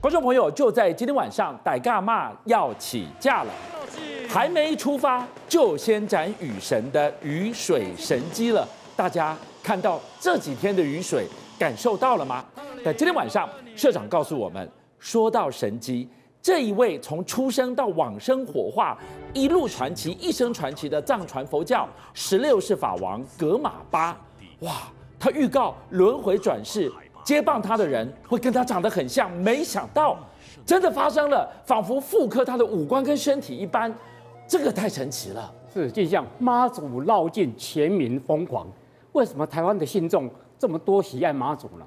观众朋友，就在今天晚上，傣嘎骂要起驾了，还没出发就先斩雨神的雨水神机了。大家看到这几天的雨水，感受到了吗？在今天晚上，社长告诉我们，说到神机，这一位从出生到往生火化，一路传奇、一生传奇的藏传佛教十六世法王格玛巴，哇，他预告轮回转世。接棒他的人会跟他长得很像，没想到真的发生了，仿佛复刻他的五官跟身体一般，这个太神奇了。是，就像妈祖绕境，全民疯狂。为什么台湾的信众这么多喜爱妈祖呢？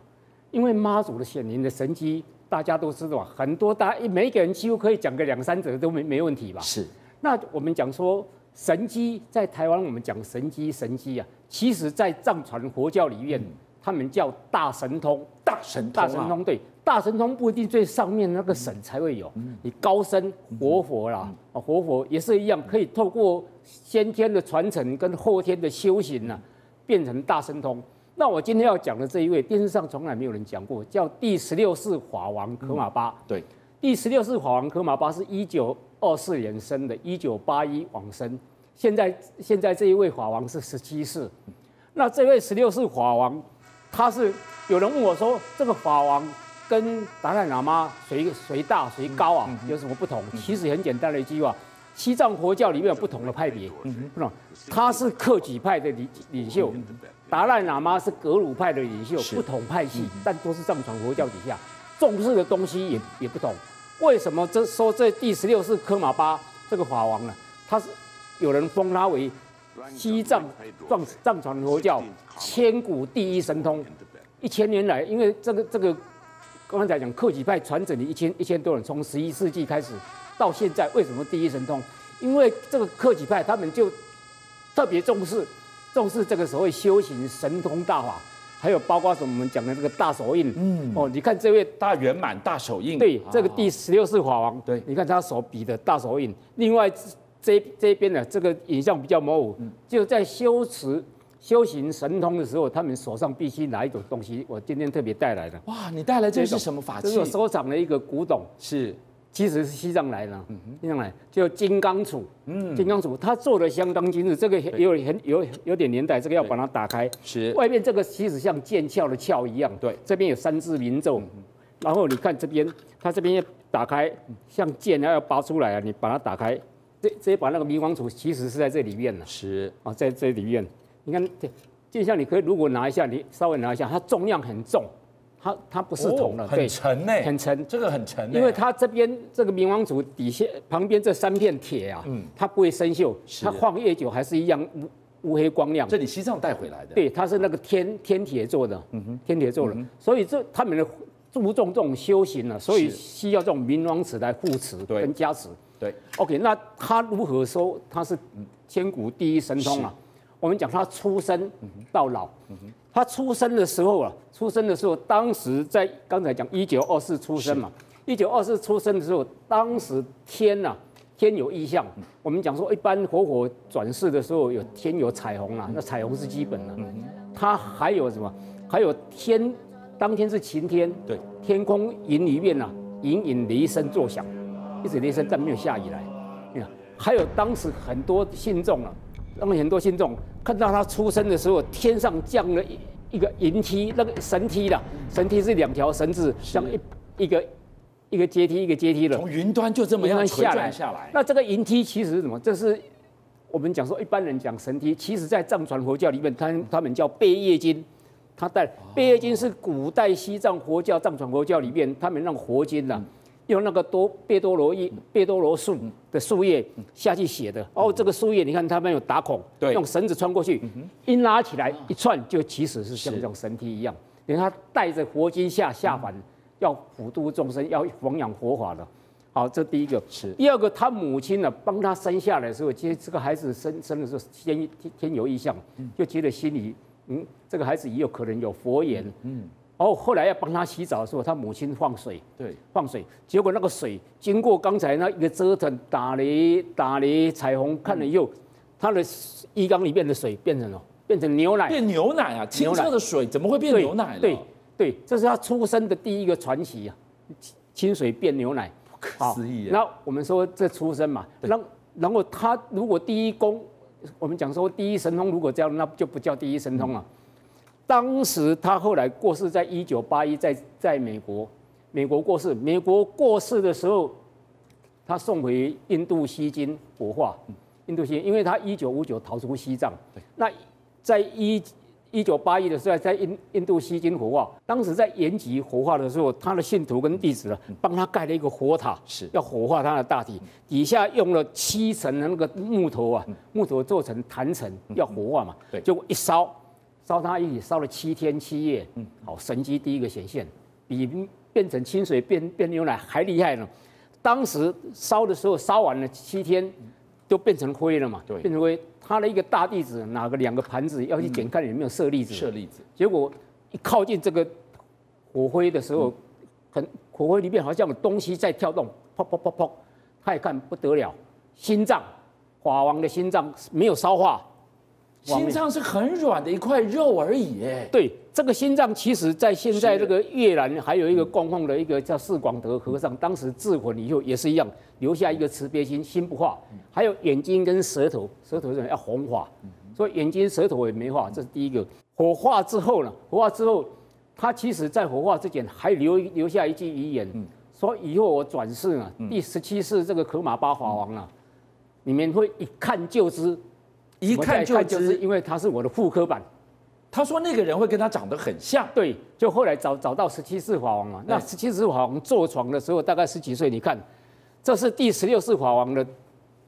因为妈祖的显灵的神迹，大家都知道，很多大每一个人几乎可以讲个两三者都没没问题吧？是。那我们讲说神机，在台湾我们讲神机神机啊，其实在藏传佛教里面。他们叫大神通，大神大神通对，大神通不一定最上面那个神才会有，你高僧活佛啦，啊活佛也是一样，可以透过先天的传承跟后天的修行呢，变成大神通。那我今天要讲的这一位，电视上从来没有人讲过，叫第十六世法王可玛巴。对，第十六世法王可玛巴是一九二四年生的，一九八一往生。现在现在这一位法王是十七世，那这位十六世法王。他是有人问我说：“这个法王跟达赖喇嘛谁谁大谁高啊？有什么不同？”其实很简单的一句话：西藏佛教里面有不同的派别，不同。他是克己派的领领袖，达赖喇嘛是格鲁派的领袖，不同派系，但都是藏传佛教底下重视的东西也也不同。为什么这说这第十六世科马巴这个法王呢？他是有人封他为。西藏藏藏传佛教千古第一神通，一千年来，因为这个这个刚才讲克己派传承的一千一千多人，从十一世纪开始到现在，为什么第一神通？因为这个克己派他们就特别重视重视这个所谓修行神通大法，还有包括什么我们讲的这个大手印，嗯，哦，你看这位大圆满大手印，对，这个第十六世法王，对，你看他手比的大手印，另外。这这边呢这个影像比较模糊，就在修持修行神通的时候，他们手上必须拿一种东西。我今天特别带来的。哇，你带来这是什么法器？这是我收藏的一个古董，是，其实是西藏来的，嗯西藏来叫金刚杵。嗯，金刚杵它做的相当精致，这个有很有有点年代，这个要把它打开。是，外面这个其实像剑鞘的鞘一样。对，这边有三字明咒，然后你看这边，它这边打开像剑要要拔出来啊，你把它打开。这这一把那个明王杵其实是在这里面呢，是。啊，在这里面，你看，这就像你可以如果拿一下，你稍微拿一下，它重量很重，它它不是铜的，很沉呢，很沉，这个很沉，因为它这边这个明王杵底下旁边这三片铁啊，嗯，它不会生锈，它放越久还是一样乌乌黑光亮。这里西藏带回来的，对，它是那个天天铁做的，嗯哼，天铁做的，所以这他们的注重这种修行呢，所以需要这种明王瓷来护持跟加持。对，OK，那他如何说他是千古第一神通啊？我们讲他出生到老，他出生的时候啊，出生的时候，当时在刚才讲一九二四出生嘛，一九二四出生的时候，当时天呐，天有异象。我们讲说，一般活火转世的时候，有天有彩虹啊，那彩虹是基本的。他还有什么？还有天，当天是晴天，对，天空云里面呐，隐隐雷声作响。一直雷声，但没有下雨来。你看，还有当时很多信众啊，当时很多信众看到他出生的时候，天上降了一一个银梯，那个神梯的神梯是两条绳子，像一一个一个阶梯一个阶梯的，从云端就这么样下来下来。那这个银梯其实是什么？这是我们讲说一般人讲神梯，其实在藏传佛教里面，他他们叫贝叶经。他带贝叶经是古代西藏佛教藏传佛教里面他们那个佛经呐。用那个多贝多罗叶、贝多罗树的树叶下去写的。哦，这个树叶你看它没有打孔，用绳子穿过去，一拉起来一串，就其实是像这种神梯一样。等他带着佛经下下凡，要普度众生，要弘扬佛法的。好，这第一个。是。第二个，他母亲呢，帮他生下来的时候，其实这个孩子生生的时候，天天有异象，就觉得心里，嗯，这个孩子也有可能有佛缘。嗯。哦，后来要帮他洗澡的时候，他母亲放水，对，放水，结果那个水经过刚才那一个折腾，打雷打雷，彩虹看了以后，他的浴缸里面的水变成了变成牛奶，变牛奶啊！清澈的水怎么会变牛奶？对对，这是他出生的第一个传奇啊！清水变牛奶，不可思议。那我们说这出生嘛，然然后他如果第一功，我们讲说第一神通如果这样，那就不叫第一神通了。当时他后来过世，在一九八一，在在美国，美国过世，美国过世的时候，他送回印度西京火化。印度西，因为他一九五九逃出西藏，那在一一九八一的时候，在印印度西京火化，当时在延吉火化的时候，他的信徒跟弟子呢帮他盖了一个火塔，是。要火化他的大体，底下用了七层的那个木头啊，木头做成坛城，要火化嘛，对，结果一烧。烧它一起烧了七天七夜，嗯，好，神机第一个显现，比变成清水变变牛奶还厉害呢。当时烧的时候烧完了七天，都变成灰了嘛，对，变成灰。他的一个大弟子拿个两个盘子要去捡看有没有舍利子，舍利子。结果一靠近这个火灰的时候，很火灰里面好像有东西在跳动，砰砰砰砰，他一看不得了，心脏，法王的心脏没有烧化。心脏是很软的一块肉而已，哎，对，这个心脏其实在现在这个越南还有一个供奉的一个叫释广德和尚，当时自焚以后也是一样，留下一个慈悲心，心不化，还有眼睛跟舌头，舌头要红化，所以眼睛舌头也没化，这是第一个。火化之后呢，火化之后，他其实在火化之前还留留下一句遗言，说以后我转世呢，第十七世这个可马巴法王啊，你们会一看就知。一看就知，因为他是我的副科版。他说那个人会跟他长得很像。对，就后来找找到十七世法王嘛。那十七世法王坐床的时候大概十几岁，你看，这是第十六世法王的。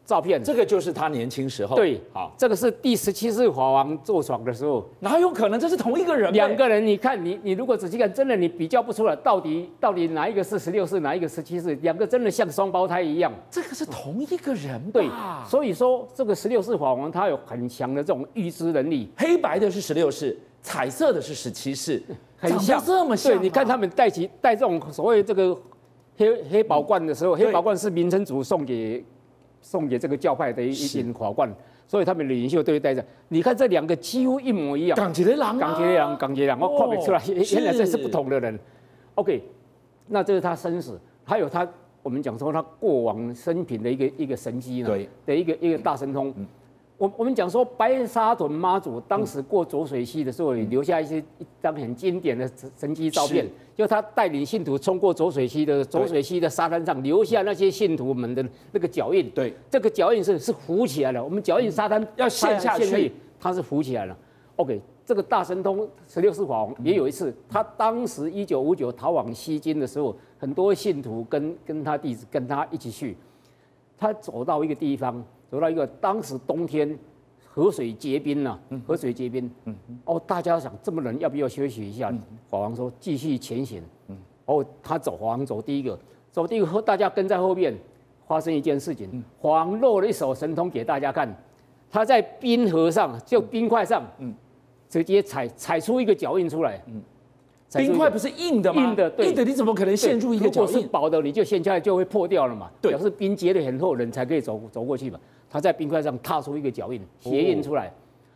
照片，这个就是他年轻时候。对，好，这个是第十七世法王坐床的时候，哪有可能这是同一个人？两个人，你看，你你如果仔细看，真的你比较不出来，到底到底哪一个是十六世，哪一个十七世？两个真的像双胞胎一样。这个是同一个人，对。所以说，这个十六世法王他有很强的这种预知能力。黑白的是十六世，彩色的是十七世，很像这么像。对，你看他们戴起戴这种所谓这个黑黑宝冠的时候，黑宝冠是明成祖送给。送给这个教派的一一点法冠，所以他们的领袖都会带着。你看这两个几乎一模一样。港杰郎，港籍的狼，港籍狼，我看不出来，原来这是不同的人。OK，那这是他生死，还有他，我们讲说他过往生平的一个一个神机呢，对，的一个一个大神通。我我们讲说白沙屯妈祖当时过浊水溪的时候，留下一些一张很经典的神迹照片，就他带领信徒冲过浊水溪的浊水溪的沙滩上，留下那些信徒们的那个脚印。对，这个脚印是是浮起来了。我们脚印沙滩要陷下去，它是浮起来了。OK，这个大神通十六世法王也有一次，他当时一九五九逃往西京的时候，很多信徒跟跟他弟子跟他一起去，他走到一个地方。走到一个当时冬天，河水结冰了，河水结冰，嗯哦，大家想这么冷，要不要休息一下？法王说继续前行。嗯哦，他走，法王走第一个，走第一个后，大家跟在后面。发生一件事情，法王露了一手神通给大家看，他在冰河上，就冰块上，嗯直接踩踩出一个脚印出来。嗯冰块不是硬的吗？硬的，硬的你怎么可能陷入一个脚印？如果是薄的，你就陷下来就会破掉了嘛。对表示冰结的很厚，人才可以走走过去嘛。他在冰块上踏出一个脚印，鞋印出来，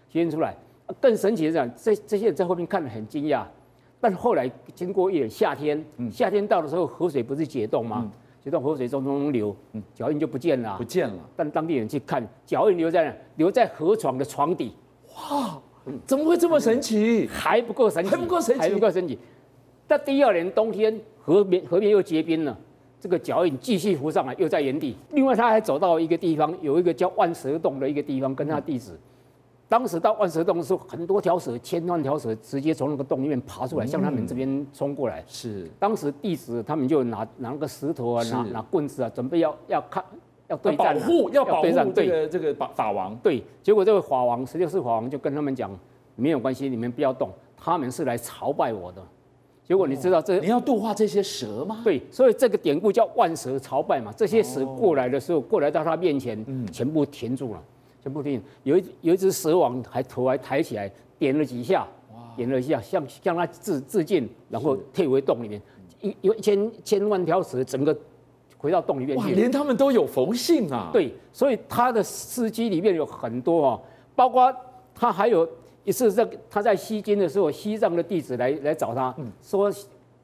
鞋印出来。更神奇的是，这这些人在后面看得很惊讶。但后来经过一点夏天，夏天到的时候，河水不是解冻吗？解冻，河水中中流，脚印就不见了。不见了。但当地人去看，脚印留在哪留在河床的床底。哇！怎么会这么神奇？还不够神奇，还不够神奇，还不够神奇。但第二年冬天，河边河边又结冰了，这个脚印继续浮上来，又在原地。另外，他还走到一个地方，有一个叫万蛇洞的一个地方，跟他弟子。当时到万蛇洞的时候，很多条蛇，千万条蛇直接从那个洞里面爬出来，向他们这边冲过来。是。当时弟子他们就拿拿个石头啊，拿拿棍子啊，准备要要看要对战，保护要保护这个这个法法王。对，结果这个法王十六世法王就跟他们讲。没有关系，你们不要动。他们是来朝拜我的。结果你知道这你要度化这些蛇吗？对，所以这个典故叫万蛇朝拜嘛。这些蛇过来的时候，过来到他面前，全部停住了，全部停。有一有一只蛇王还头还抬起来，点了几下，点了一下，向向他致致敬，然后退回洞里面。一有一千千万条蛇，整个回到洞里面去。连他们都有佛性啊！对，所以他的司机里面有很多啊，包括他还有。一次在他在西京的时候，西藏的弟子来来找他，说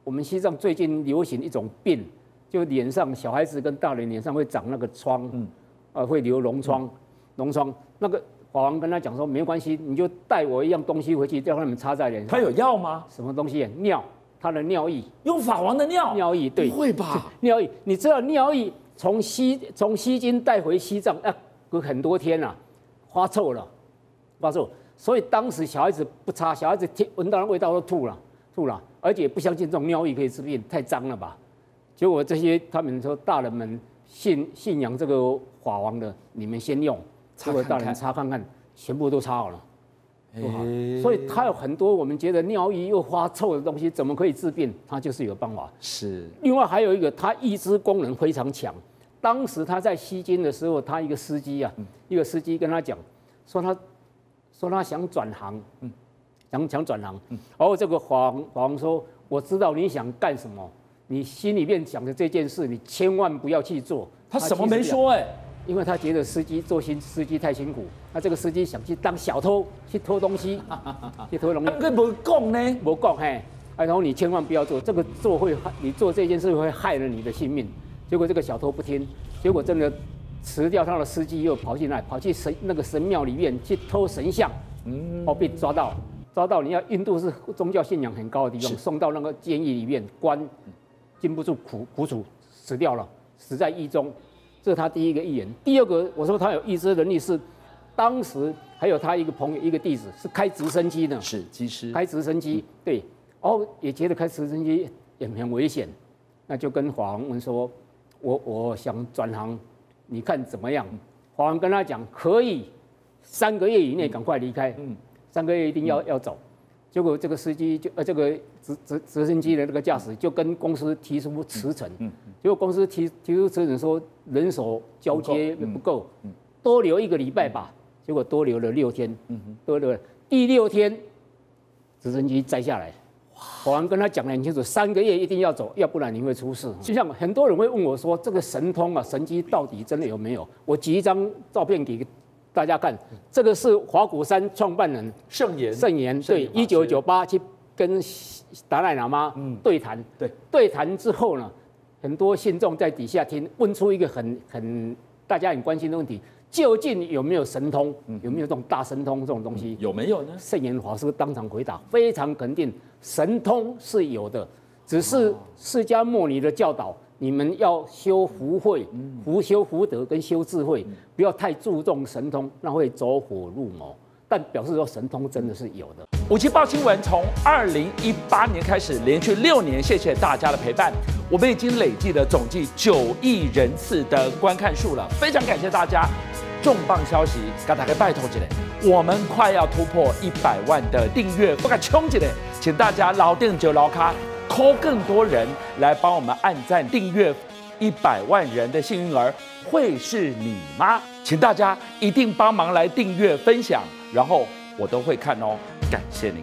我们西藏最近流行一种病，就脸上小孩子跟大人脸上会长那个疮，嗯，呃，会流脓疮，脓疮。那个法王跟他讲说，没关系，你就带我一样东西回去，叫他们插在脸上。他有药吗？什么东西？尿，他的尿液。用法王的尿？尿液，对。不会吧？尿液，你知道尿液从西从西京带回西藏，啊，隔很多天了，发臭了，发臭。所以当时小孩子不擦，小孩子听闻到那味道都吐了，吐了，而且不相信这种尿液可以治病，太脏了吧？结果这些他们说大人们信信仰这个法王的，你们先用，结果大人擦看看，全部都擦好了，不好。所以他有很多我们觉得尿液又发臭的东西，怎么可以治病？他就是有办法。是。另外还有一个，他抑制功能非常强。当时他在西京的时候，他一个司机啊，一个司机跟他讲，说他。说他想转行，嗯，想想转行，嗯，然后这个法法王说：“我知道你想干什么，你心里面想的这件事，你千万不要去做。”他什么没说哎，因为他觉得司机做新司机太辛苦，那这个司机想去当小偷，去偷东西，去偷东西。他不讲呢，不讲嘿，然后你千万不要做，这个做会害你做这件事会害了你的性命。结果这个小偷不听，结果真的。辞掉他的司机，又跑进来，跑去神那个神庙里面去偷神像，嗯，哦，被抓到，抓到，你要印度是宗教信仰很高的地方，送到那个监狱里面关，禁不住苦苦楚，死掉了，死在狱中。这是他第一个预言。第二个，我说他有预知能力是，当时还有他一个朋友，一个弟子是开直升机的，是机师，开直升机，对，哦，也觉得开直升机也很危险，那就跟法王问说，我我想转行。你看怎么样？华王跟他讲可以，三个月以内赶快离开。嗯，三个月一定要要走。结果这个司机就呃这个直直直升机的那个驾驶就跟公司提出辞呈。嗯结果公司提提出辞呈说人手交接不够，多留一个礼拜吧。结果多留了六天。嗯多留第六天，直升机摘下来。法王跟他讲得很清楚，三个月一定要走，要不然你会出事。就像很多人会问我说：“这个神通啊，神机到底真的有没有？”我举一张照片给大家看，这个是华古山创办人圣言。圣言对，一九九八去跟达赖喇嘛对谈，对对谈之后呢，很多信众在底下听，问出一个很很大家很关心的问题。究竟有没有神通？有没有这种大神通这种东西？有没有呢？圣严法师当场回答，非常肯定，神通是有的，只是释迦牟尼的教导，你们要修福慧，福修福德跟修智慧，不要太注重神通，那会走火入魔。但表示说神通真的是有的。五七报新闻从二零一八年开始，连续六年，谢谢大家的陪伴。我们已经累计了总计九亿人次的观看数了，非常感谢大家。重磅消息，给大家拜托一下，我们快要突破一百万的订阅，不敢冲起来，请大家老店就老卡，call 更多人来帮我们按赞订阅，一百万人的幸运儿会是你吗？请大家一定帮忙来订阅分享，然后我都会看哦，感谢你。